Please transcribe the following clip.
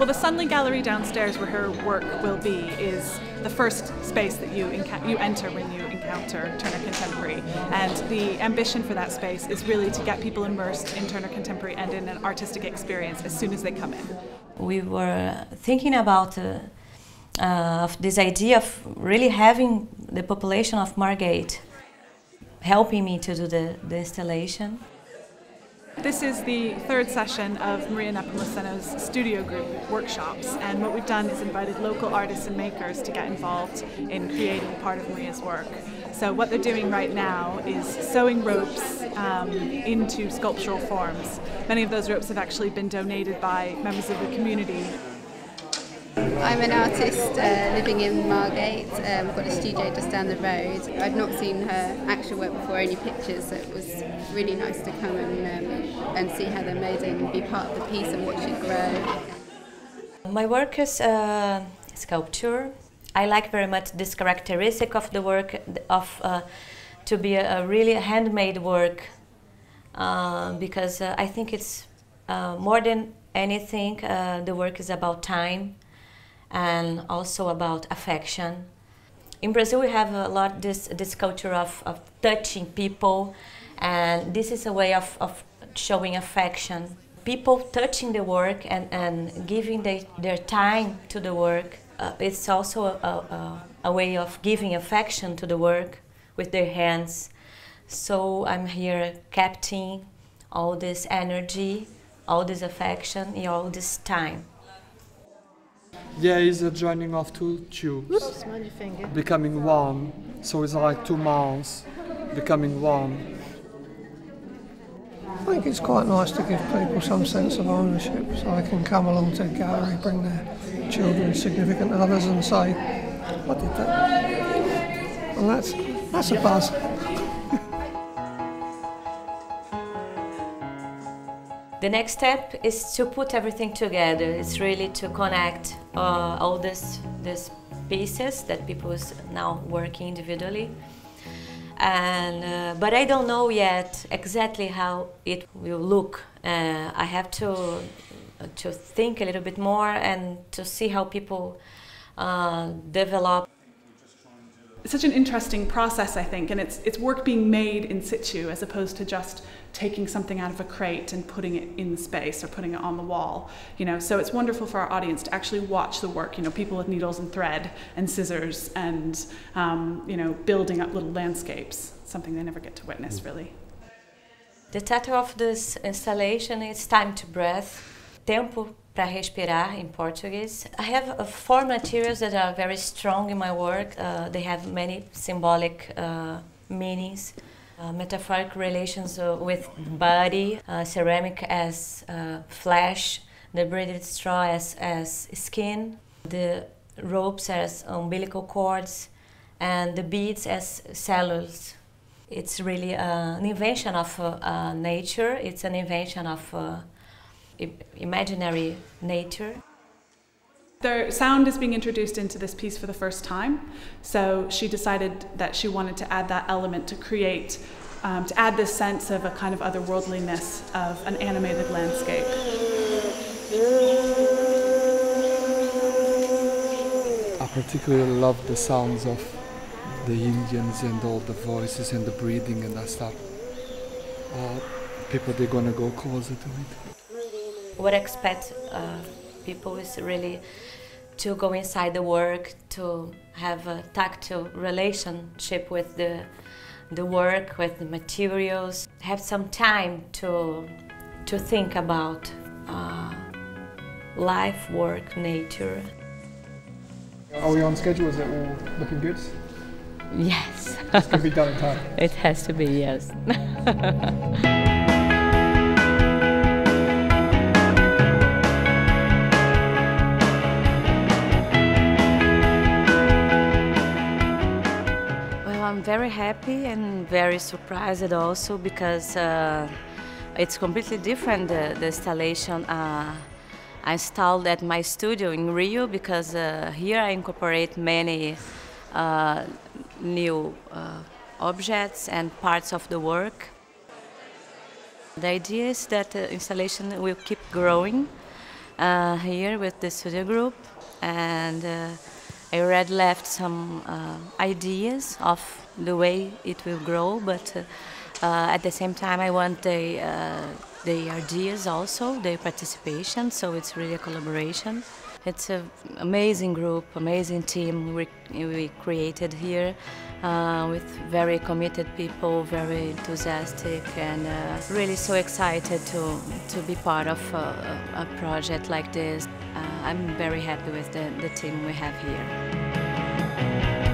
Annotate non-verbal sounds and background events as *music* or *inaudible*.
Well, the Sunley Gallery downstairs, where her work will be, is the first space that you you enter when you encounter Turner Contemporary. And the ambition for that space is really to get people immersed in Turner Contemporary and in an artistic experience as soon as they come in. We were thinking about uh, uh, this idea of really having the population of Margate helping me to do the, the installation. This is the third session of Maria Nepomuceno's studio group workshops, and what we've done is invited local artists and makers to get involved in creating part of Maria's work. So, what they're doing right now is sewing ropes um, into sculptural forms. Many of those ropes have actually been donated by members of the community I'm an artist uh, living in Margate. Um, I've got a studio just down the road. I've not seen her actual work before, only pictures, so it was really nice to come and, um, and see how they're made and be part of the piece and watch it grow. My work is uh, sculpture. I like very much this characteristic of the work of uh, to be a, a, really handmade work uh, because uh, I think it's uh, more than anything the work is about time and also about affection. In Brazil, we have a lot this this culture of, of touching people, and this is a way of, of showing affection. People touching the work and, and giving they, their time to the work. Uh, it's also a, a, a way of giving affection to the work with their hands. So I'm here capturing all this energy, all this affection, all this time. Yeah, it's a joining of two tubes becoming one. So it's like two mouths becoming one. I think it's quite nice to give people some sense of ownership so they can come along to the gallery, bring their children, significant others, and say, I did that. And that's, that's a buzz. The next step is to put everything together. It's really to connect uh, all these these pieces that people is now working individually. And uh, but I don't know yet exactly how it will look. Uh, I have to to think a little bit more and to see how people uh, develop such an interesting process, I think, and it's it's work being made in situ as opposed to just taking something out of a crate and putting it in space or putting it on the wall. You know, so it's wonderful for our audience to actually watch the work. You know, people with needles and thread and scissors and um, you know building up little landscapes. Something they never get to witness, really. The title of this installation is "Time to Breath, Tempo para respirar in Portuguese. I have uh, four materials that are very strong in my work. Uh, they have many symbolic uh, meanings. Uh, metaphoric relations uh, with body, uh, ceramic as flesh, the braided straw as, as skin, the ropes as umbilical cords, and the beads as cellulose. It's really an invention of nature, it's an invention of imaginary nature. The sound is being introduced into this piece for the first time, so she decided that she wanted to add that element to create, um, to add this sense of a kind of otherworldliness of an animated landscape. I particularly love the sounds of the Indians and all the voices and the breathing and that stuff. Uh, people, they're gonna go closer to it what I expect uh, people is really to go inside the work, to have a tactile relationship with the the work, with the materials, have some time to to think about uh, life, work, nature. Are we on schedule? Is it all looking good? Yes. it's going to be done in time. *laughs* It has to be, yes. *laughs* I'm very happy and very surprised also because uh, it's completely different the, the installation uh, I installed at my studio in Rio because uh, here I incorporate many uh, new uh, objects and parts of the work. The idea is that the installation will keep growing uh, here with the studio group, and I already left some uh, ideas of the way it will grow, but uh, uh, at the same time, I want the, uh, the ideas also, their participation, so it's really a collaboration. It's an amazing group, amazing team we, we created here uh, with very committed people, very enthusiastic, and uh, really so excited to, to be part of a, a project like this. Uh, I'm very happy with the, the team we have here.